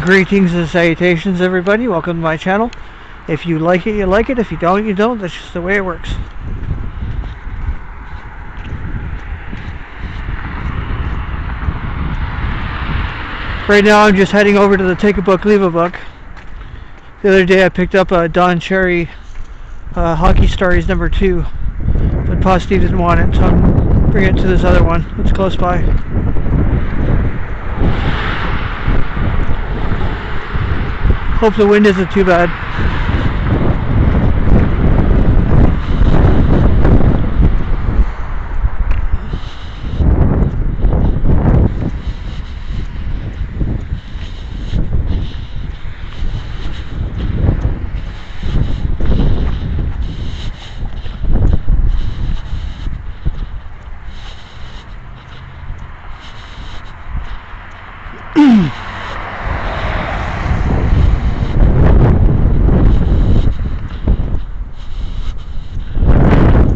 Greetings and salutations everybody, welcome to my channel. If you like it, you like it. If you don't, you don't. That's just the way it works. Right now I'm just heading over to the Take a Book, Leave a Book. The other day I picked up a Don Cherry uh, Hockey Stories number 2. But Steve didn't want it, so I'm bringing it to this other one. It's close by. Hope the wind isn't too bad.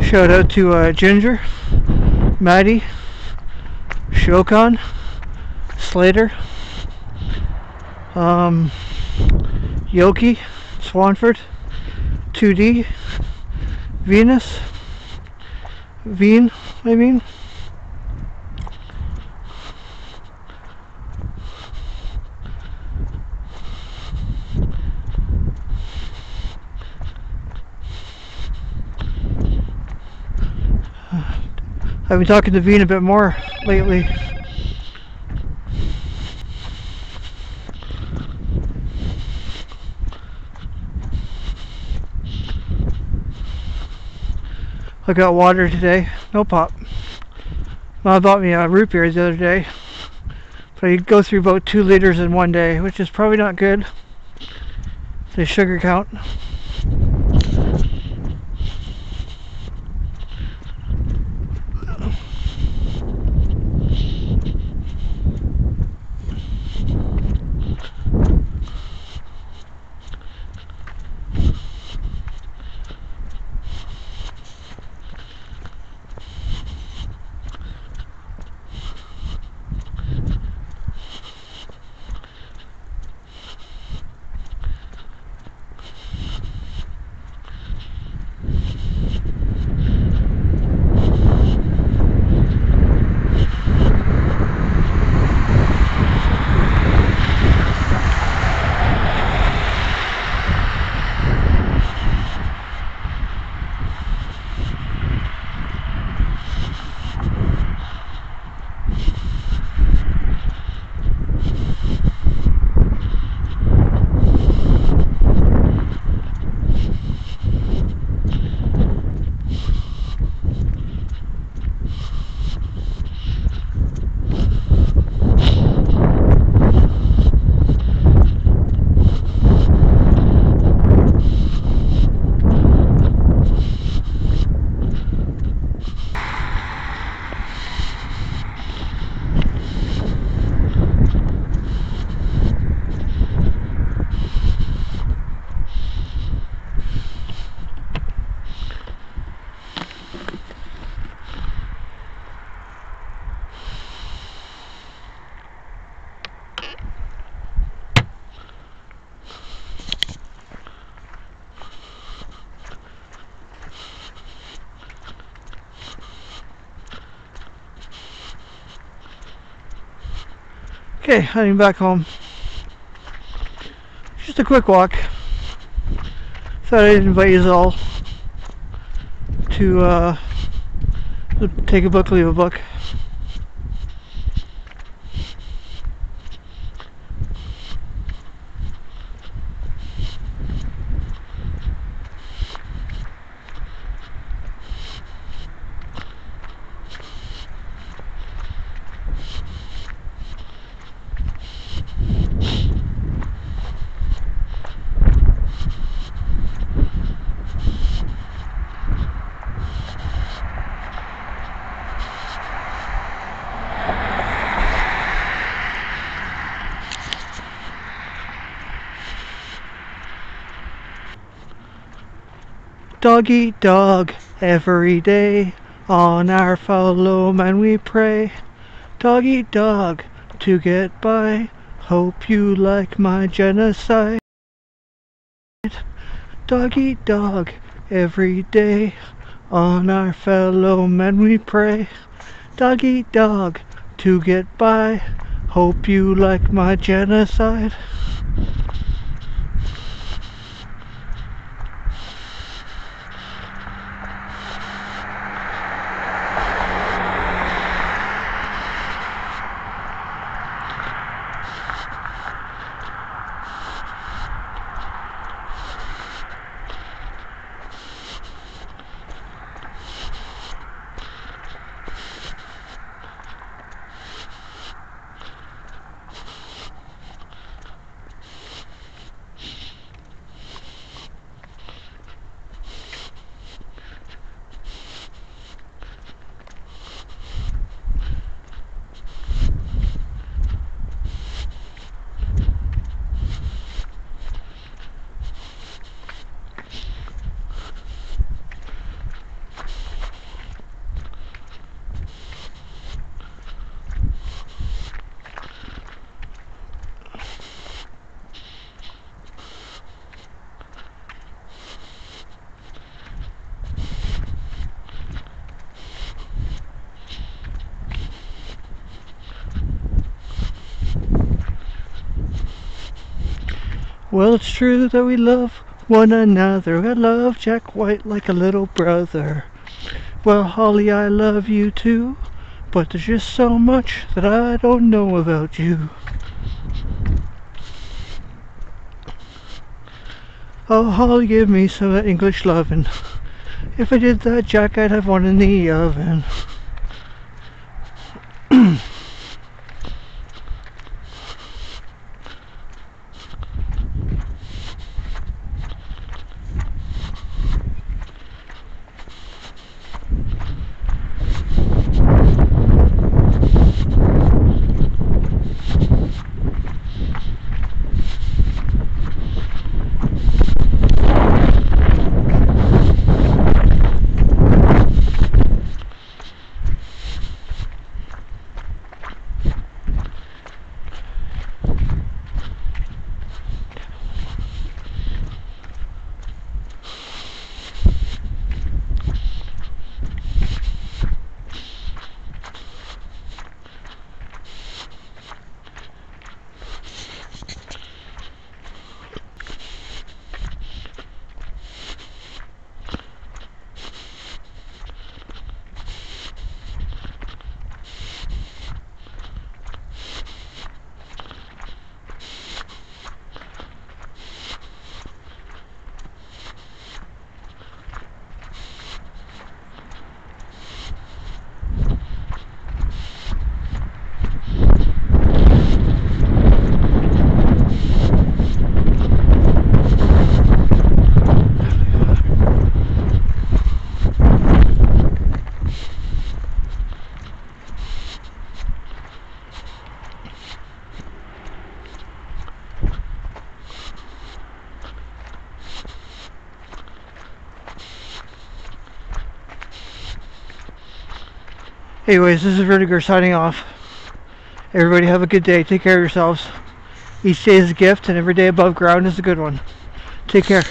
Shout out to uh, Ginger, Maddie, Shokan, Slater, um, Yoki, Swanford, 2D, Venus, Veen, I mean. I've been talking to Veen a bit more lately. I got water today, no pop. Mom bought me a root beer the other day. But you go through about two liters in one day, which is probably not good. The sugar count. Okay, heading back home. Just a quick walk. Thought I'd invite you all to uh, take a book, leave a book. Dog eat dog every day. On our fellow man we prey. Dog eat dog to get by. Hope you like my genocide. Dog eat dog every day. On our fellow men we prey. Dog eat dog to get by. Hope you like my genocide. Well, it's true that we love one another. I love Jack White like a little brother. Well, Holly, I love you too. But there's just so much that I don't know about you. Oh, Holly, give me some English lovin'. If I did that, Jack, I'd have one in the oven. Anyways, this is Rudiger signing off. Everybody have a good day. Take care of yourselves. Each day is a gift and every day above ground is a good one. Take care.